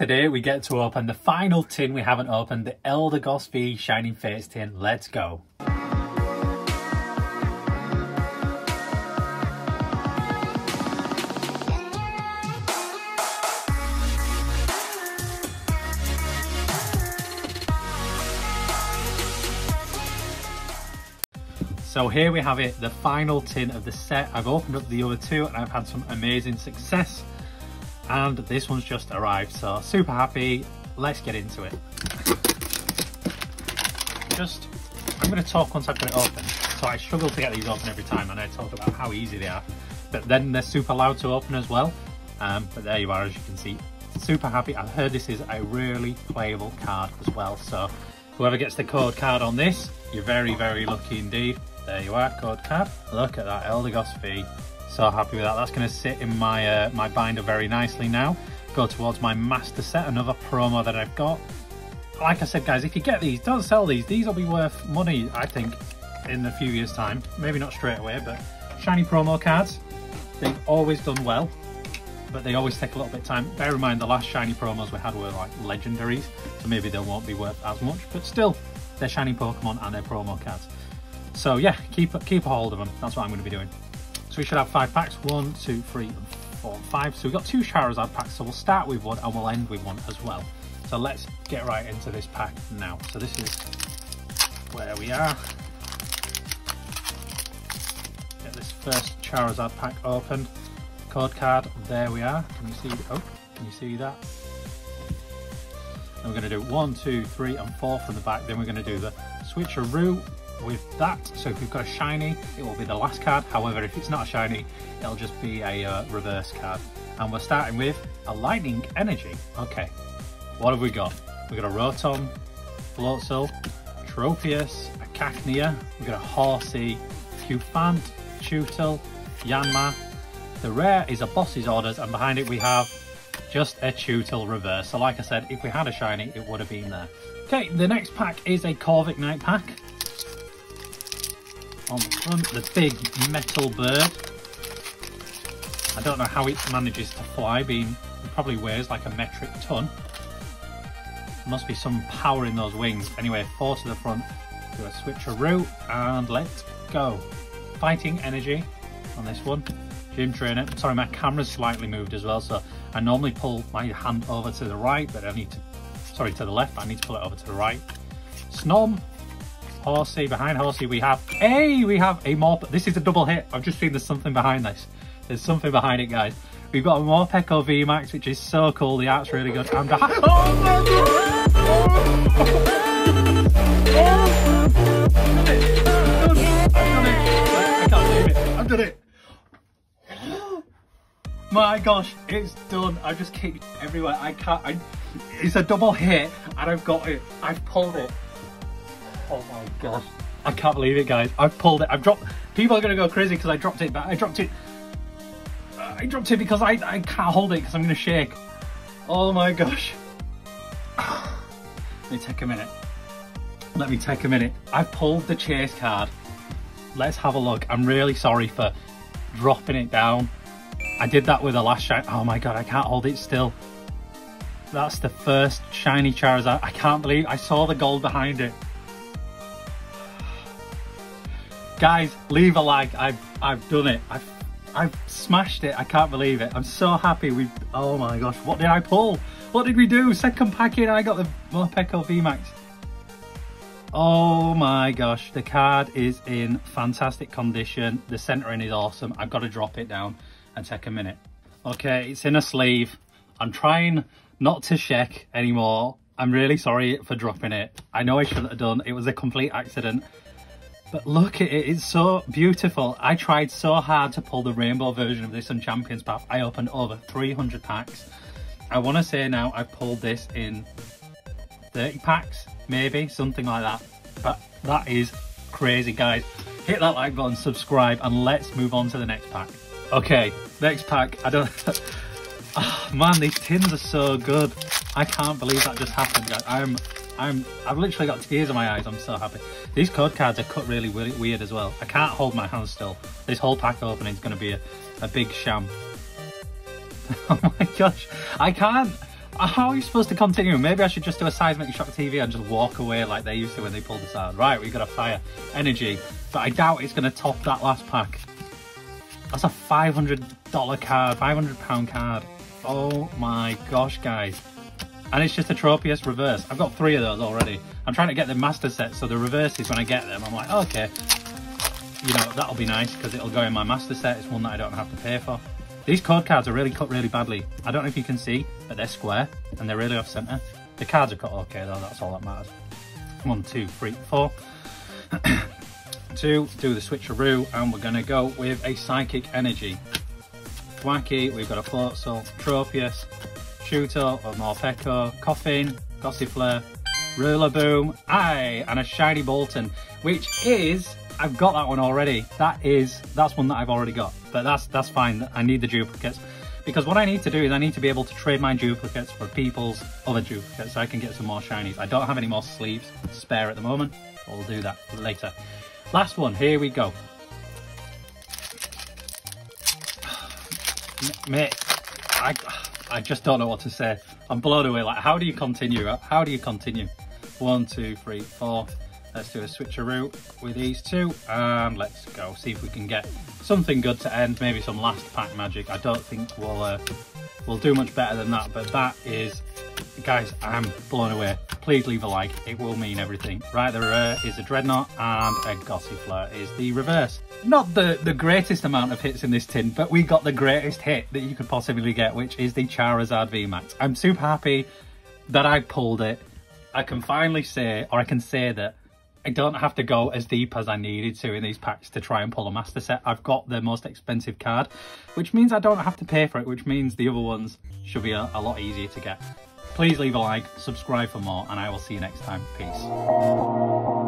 Today we get to open the final tin we haven't opened, the Eldegoss V Shining Fates tin. Let's go. So here we have it, the final tin of the set. I've opened up the other two and I've had some amazing success. And this one's just arrived, so super happy. Let's get into it. Just, I'm gonna talk once I've got it open. So I struggle to get these open every time and I talk about how easy they are. But then they're super loud to open as well. Um, but there you are, as you can see. Super happy. I've heard this is a really playable card as well. So whoever gets the code card on this, you're very, very lucky indeed. There you are, code card. Look at that Eldegoss V. So happy with that. That's going to sit in my uh, my binder very nicely now. Go towards my master set, another promo that I've got. Like I said, guys, if you get these, don't sell these. These will be worth money, I think, in a few years' time. Maybe not straight away, but shiny promo cards, they've always done well, but they always take a little bit of time. Bear in mind, the last shiny promos we had were like legendaries, so maybe they won't be worth as much, but still, they're shiny Pokemon and they're promo cards. So yeah, keep keep a hold of them. That's what I'm going to be doing. We should have five packs. One, two, three, four, five. So we've got two Charizard packs. So we'll start with one and we'll end with one as well. So let's get right into this pack now. So this is where we are. Get this first Charizard pack open. Code card, there we are. Can you see, oh, can you see that? And we're going to do one, two, three, and four from the back. Then we're going to do the switcheroo with that. So if we've got a shiny, it will be the last card. However, if it's not a shiny, it'll just be a uh, reverse card. And we're starting with a Lightning Energy. Okay, what have we got? We've got a Rotom, Floatzel, Tropius, a we've got a Horsea, Cufant, Chewtle, Yanma. The rare is a Boss's Orders, and behind it we have just a Chewtle reverse. So like I said, if we had a shiny, it would have been there. Okay, the next pack is a Corviknight pack on the front, the big metal bird. I don't know how it manages to fly, being it probably weighs like a metric ton. Must be some power in those wings. Anyway, four to the front, do a switcheroo, and let's go. Fighting energy on this one. Gym trainer. Sorry, my camera's slightly moved as well, so I normally pull my hand over to the right, but I need to, sorry, to the left, I need to pull it over to the right. Snom, Horsea, behind Horsea we have, hey, we have a more, this is a double hit. I've just seen there's something behind this. There's something behind it, guys. We've got a Morpeko VMAX, which is so cool. The art's really good. And behind, oh done it. My gosh, it's done. I just kicked everywhere. I can't. I, it's a double hit, and I've got it. I've pulled it. Oh my gosh. I can't believe it, guys. I've pulled it. I've dropped... People are going to go crazy because I dropped it, but I dropped it... I dropped it because I, I can't hold it because I'm going to shake. Oh my gosh. Let me take a minute. Let me take a minute. I pulled the chase card. Let's have a look. I'm really sorry for dropping it down. I did that with the last shine. Oh my god, I can't hold it still. That's the first shiny Charizard. I can't believe I saw the gold behind it. Guys, leave a like. I've I've done it. I've I've smashed it. I can't believe it. I'm so happy. We oh my gosh, what did I pull? What did we do? Second pack in, I got the Morpeko VMAX. Oh my gosh, the card is in fantastic condition. The centering is awesome. I've got to drop it down and take a minute. Okay, it's in a sleeve. I'm trying not to check anymore. I'm really sorry for dropping it. I know I shouldn't have done. It was a complete accident. But look at it, it's so beautiful. I tried so hard to pull the rainbow version of this on Champions Path. I opened over 300 packs. I want to say now I pulled this in 30 packs, maybe, something like that. But that is crazy, guys. Hit that like button, subscribe, and let's move on to the next pack. Okay, next pack. I don't... oh, man, these tins are so good. I can't believe that just happened, guys. I'm I'm, I've literally got tears in my eyes. I'm so happy. These code cards are cut really, really weird as well. I can't hold my hands still. This whole pack opening is going to be a, a big sham. oh my gosh. I can't. how are you supposed to continue? Maybe I should just do a seismic shock TV and just walk away like they used to when they pulled this out. Right, we've got a fire energy, but I doubt it's going to top that last pack. That's a $500 card, 500 pound card. Oh my gosh, guys. And it's just a Tropius reverse. I've got three of those already. I'm trying to get the master set, so the reverses, when I get them, I'm like, okay, you know, that'll be nice because it'll go in my master set. It's one that I don't have to pay for. These code cards are really cut really badly. I don't know if you can see, but they're square and they're really off center. The cards are cut okay though, that's all that matters. One, two, three, four. Two, do the switcheroo, and we're gonna go with a Psychic Energy. Wacky, we've got a Floatzel, Tropius, Shooter of Morpeko, Koffing, Gossifleur, boom, Aye, and a Shiny Boltund, which is, I've got that one already. That is, that's one that I've already got, but that's that's fine. I need the duplicates because what I need to do is I need to be able to trade my duplicates for people's other duplicates so I can get some more shinies. I don't have any more sleeves spare at the moment, but we'll do that later. Last one, here we go. Mate, I, I just don't know what to say. I'm blown away. Like, how do you continue? How do you continue? One, two, three, four. Let's do a switcheroo with these two and let's go see if we can get something good to end. Maybe some last pack magic. I don't think we'll uh, we'll do much better than that, but that is, guys, I'm blown away. Please leave a like. It will mean everything. Right, the rare is a Drednaw and a Gossifleur is the reverse. Not the, the greatest amount of hits in this tin, but we got the greatest hit that you could possibly get, which is the Charizard VMAX. I'm super happy that I pulled it. I can finally say, or I can say that I don't have to go as deep as I needed to in these packs to try and pull a master set. I've got the most expensive card, which means I don't have to pay for it, which means the other ones should be a, a lot easier to get. Please leave a like, subscribe for more, and I will see you next time. Peace.